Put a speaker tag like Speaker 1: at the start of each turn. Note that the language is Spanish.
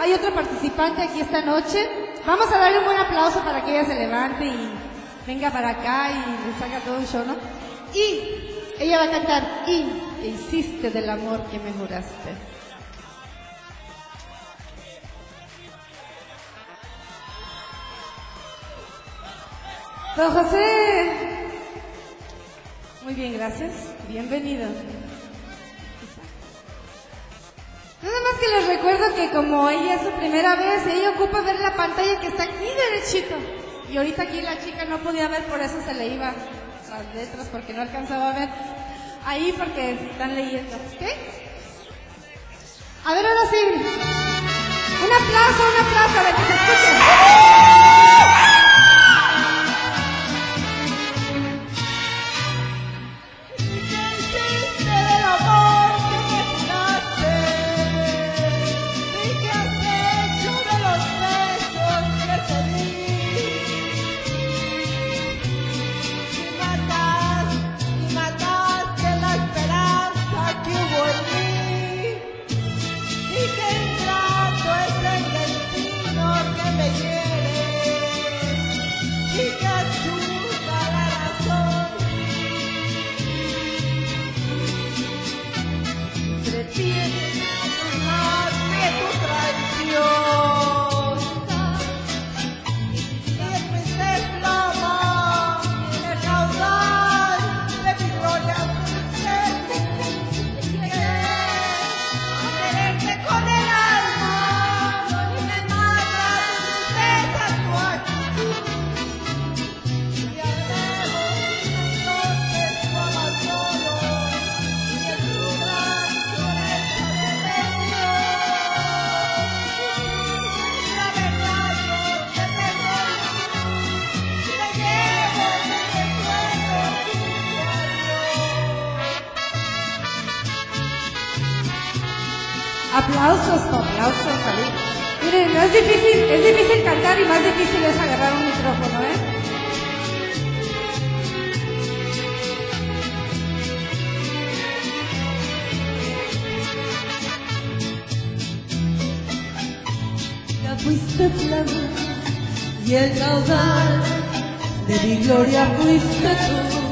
Speaker 1: hay otro participante aquí esta noche. Vamos a darle un buen aplauso para que ella se levante y venga para acá y le salga todo el show, ¿no? Y ella va a cantar Y te hiciste del amor que me juraste. Don José. Muy bien, gracias. Bienvenido. Nada más que les recuerdo que como ella es su primera vez, ella ocupa ver la pantalla que está aquí derechito. Y ahorita aquí la chica no podía ver, por eso se le iba las letras, porque no alcanzaba a ver. Ahí porque están leyendo, ¿ok? A ver, ahora sí. Un aplauso, un aplauso, a que se escuche. Aplausos, aplausos, ahí. Miren, no es difícil, es difícil cantar y más difícil es agarrar un micrófono, ¿eh?
Speaker 2: Ya fuiste flama y el caudal de mi gloria fuiste tú.